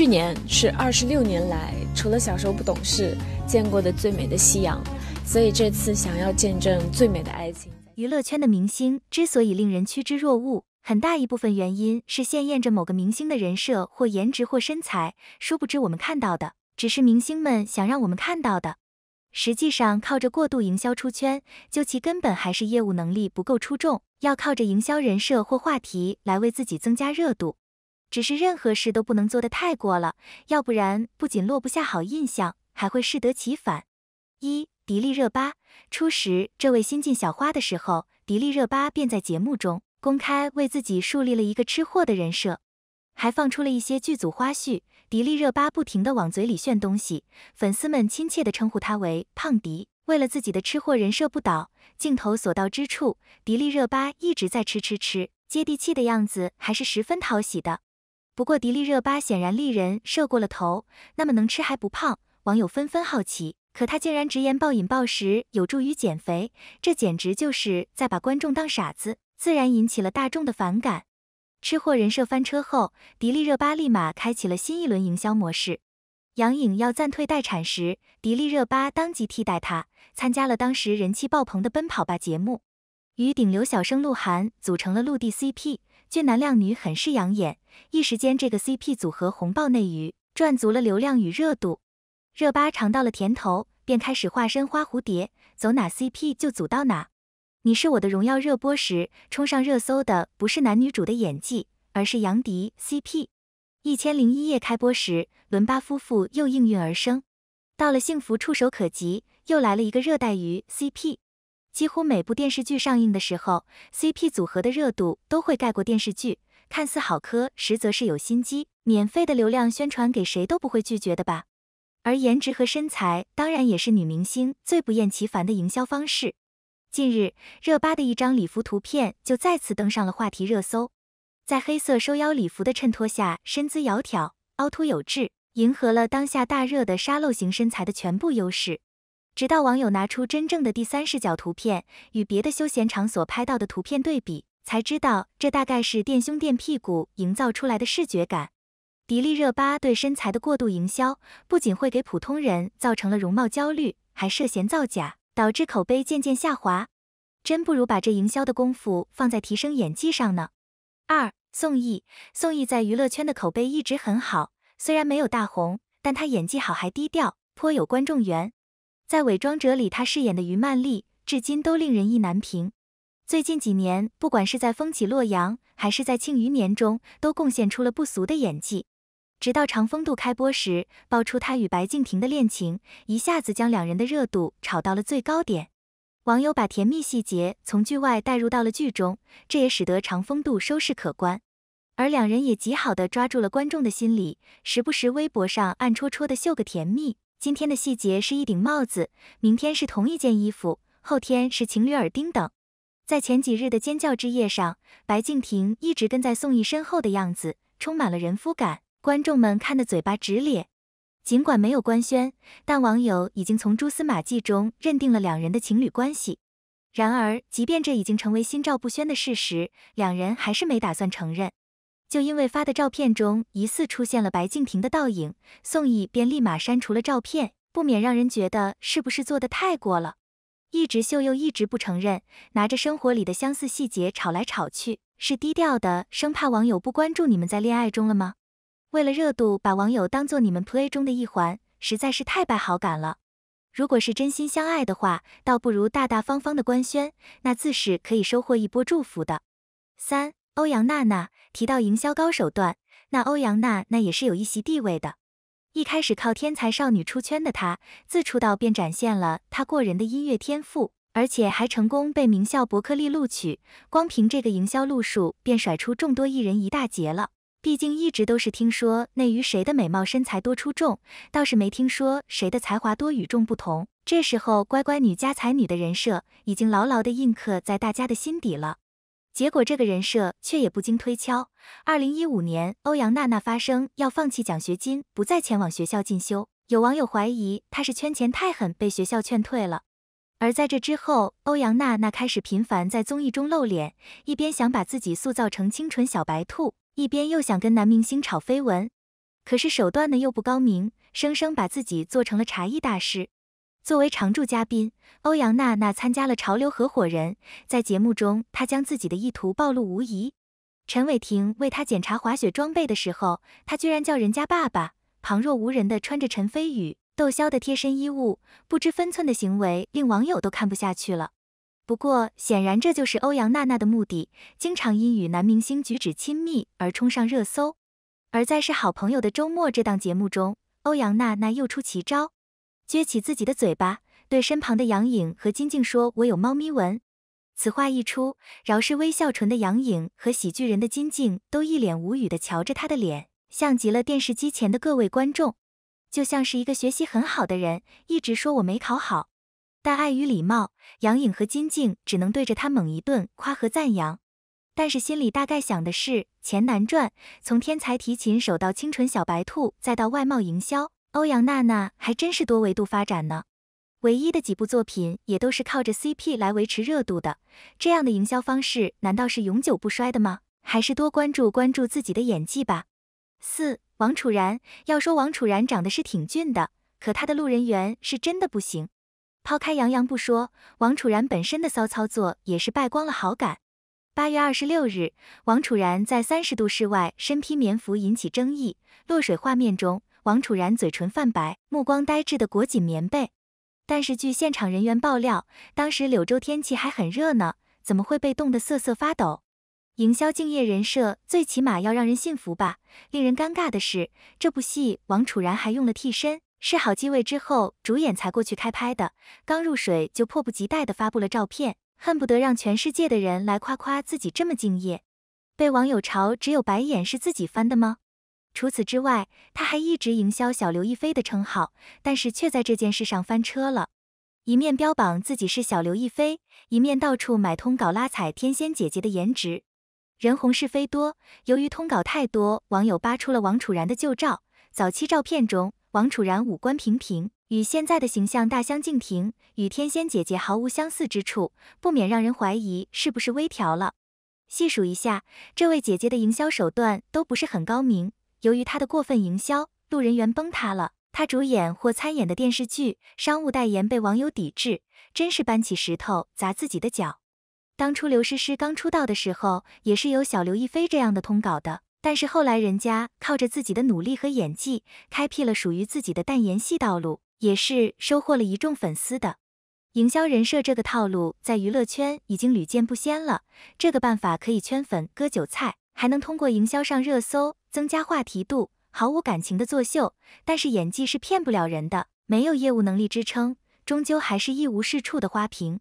去年是二十六年来除了小时候不懂事见过的最美的夕阳，所以这次想要见证最美的爱情。娱乐圈的明星之所以令人趋之若鹜，很大一部分原因是现验着某个明星的人设或颜值或身材，殊不知我们看到的只是明星们想让我们看到的。实际上，靠着过度营销出圈，究其根本还是业务能力不够出众，要靠着营销人设或话题来为自己增加热度。只是任何事都不能做得太过了，要不然不仅落不下好印象，还会适得其反。一迪丽热巴初时，这位新晋小花的时候，迪丽热巴便在节目中公开为自己树立了一个吃货的人设，还放出了一些剧组花絮。迪丽热巴不停地往嘴里炫东西，粉丝们亲切地称呼她为“胖迪”。为了自己的吃货人设不倒，镜头所到之处，迪丽热巴一直在吃吃吃，接地气的样子还是十分讨喜的。不过，迪丽热巴显然丽人设过了头，那么能吃还不胖？网友纷纷好奇，可她竟然直言暴饮暴食有助于减肥，这简直就是在把观众当傻子，自然引起了大众的反感。吃货人设翻车后，迪丽热巴立马开启了新一轮营销模式。杨颖要暂退待产时，迪丽热巴当即替代她，参加了当时人气爆棚的《奔跑吧》节目，与顶流小生鹿晗组成了陆地 CP，俊男靓女，很是养眼。一时间，这个 CP 组合红爆内娱，赚足了流量与热度。热巴尝到了甜头，便开始化身花蝴蝶，走哪 CP 就组到哪。你是我的荣耀热播时，冲上热搜的不是男女主的演技，而是杨迪 CP。一千零一夜开播时，伦巴夫妇又应运而生。到了幸福触手可及，又来了一个热带鱼 CP。几乎每部电视剧上映的时候，CP 组合的热度都会盖过电视剧。看似好磕，实则是有心机。免费的流量宣传给谁都不会拒绝的吧？而颜值和身材，当然也是女明星最不厌其烦的营销方式。近日，热巴的一张礼服图片就再次登上了话题热搜。在黑色收腰礼服的衬托下，身姿窈窕，凹凸有致，迎合了当下大热的沙漏型身材的全部优势。直到网友拿出真正的第三视角图片，与别的休闲场所拍到的图片对比，才知道这大概是垫胸垫屁股营造出来的视觉感。迪丽热巴对身材的过度营销，不仅会给普通人造成了容貌焦虑，还涉嫌造假。导致口碑渐渐下滑，真不如把这营销的功夫放在提升演技上呢。二宋轶，宋轶在娱乐圈的口碑一直很好，虽然没有大红，但她演技好还低调，颇有观众缘。在《伪装者》里，她饰演的于曼丽至今都令人意难平。最近几年，不管是在《风起洛阳》还是在《庆余年》中，都贡献出了不俗的演技。直到《长风渡》开播时，爆出他与白敬亭的恋情，一下子将两人的热度炒到了最高点。网友把甜蜜细节从剧外带入到了剧中，这也使得《长风渡》收视可观。而两人也极好的抓住了观众的心理，时不时微博上暗戳戳的秀个甜蜜。今天的细节是一顶帽子，明天是同一件衣服，后天是情侣耳钉等。在前几日的尖叫之夜上，白敬亭一直跟在宋轶身后的样子，充满了人夫感。观众们看得嘴巴直咧，尽管没有官宣，但网友已经从蛛丝马迹中认定了两人的情侣关系。然而，即便这已经成为心照不宣的事实，两人还是没打算承认。就因为发的照片中疑似出现了白敬亭的倒影，宋轶便立马删除了照片，不免让人觉得是不是做的太过了。一直秀又一直不承认，拿着生活里的相似细节吵来吵去，是低调的，生怕网友不关注你们在恋爱中了吗？为了热度，把网友当做你们 play 中的一环，实在是太败好感了。如果是真心相爱的话，倒不如大大方方的官宣，那自是可以收获一波祝福的。三，欧阳娜娜提到营销高手段，那欧阳娜娜也是有一席地位的。一开始靠天才少女出圈的她，自出道便展现了她过人的音乐天赋，而且还成功被名校伯克利录取。光凭这个营销路数，便甩出众多艺人一大截了。毕竟一直都是听说内娱谁的美貌身材多出众，倒是没听说谁的才华多与众不同。这时候乖乖女加才女的人设已经牢牢的印刻在大家的心底了。结果这个人设却也不经推敲。二零一五年，欧阳娜娜发声要放弃奖学金，不再前往学校进修。有网友怀疑她是圈钱太狠，被学校劝退了。而在这之后，欧阳娜娜开始频繁在综艺中露脸，一边想把自己塑造成清纯小白兔。一边又想跟男明星炒绯闻，可是手段呢又不高明，生生把自己做成了茶艺大师。作为常驻嘉宾，欧阳娜娜参加了潮流合伙人，在节目中，她将自己的意图暴露无遗。陈伟霆为她检查滑雪装备的时候，她居然叫人家爸爸，旁若无人的穿着陈飞宇、窦骁的贴身衣物，不知分寸的行为令网友都看不下去了。不过，显然这就是欧阳娜娜的目的，经常因与男明星举止亲密而冲上热搜。而在是好朋友的周末这档节目中，欧阳娜娜又出奇招。撅起自己的嘴巴，对身旁的杨颖和金靖说：“我有猫咪纹。”此话一出，饶是微笑唇的杨颖和喜剧人的金靖都一脸无语的瞧着他的脸，像极了电视机前的各位观众，就像是一个学习很好的人，一直说我没考好，但碍于礼貌，杨颖和金靖只能对着他猛一顿夸和赞扬，但是心里大概想的是钱难赚，从天才提琴手到清纯小白兔，再到外贸营销。欧阳娜娜还真是多维度发展呢，唯一的几部作品也都是靠着 CP 来维持热度的，这样的营销方式难道是永久不衰的吗？还是多关注关注自己的演技吧。四王楚然，要说王楚然长得是挺俊的，可他的路人缘是真的不行。抛开杨洋不说，王楚然本身的骚操作也是败光了好感。八月二十六日，王楚然在三十度室外身披棉服引起争议，落水画面中。王楚然嘴唇泛白，目光呆滞的裹紧棉被。但是据现场人员爆料，当时柳州天气还很热呢，怎么会被冻得瑟瑟发抖？营销敬业人设，最起码要让人信服吧。令人尴尬的是，这部戏王楚然还用了替身，试好机位之后，主演才过去开拍的。刚入水就迫不及待地发布了照片，恨不得让全世界的人来夸夸自己这么敬业。被网友嘲只有白眼是自己翻的吗？除此之外，他还一直营销小刘亦菲的称号，但是却在这件事上翻车了。一面标榜自己是小刘亦菲，一面到处买通稿拉踩天仙姐姐的颜值。人红是非多，由于通稿太多，网友扒出了王楚然的旧照。早期照片中，王楚然五官平平，与现在的形象大相径庭，与天仙姐姐毫无相似之处，不免让人怀疑是不是微调了。细数一下，这位姐姐的营销手段都不是很高明。由于他的过分营销，路人缘崩塌了。他主演或参演的电视剧、商务代言被网友抵制，真是搬起石头砸自己的脚。当初刘诗诗刚出道的时候，也是有小刘亦菲这样的通稿的，但是后来人家靠着自己的努力和演技，开辟了属于自己的淡颜系道路，也是收获了一众粉丝的。营销人设这个套路在娱乐圈已经屡见不鲜了，这个办法可以圈粉割韭菜。还能通过营销上热搜，增加话题度，毫无感情的作秀，但是演技是骗不了人的，没有业务能力支撑，终究还是一无是处的花瓶。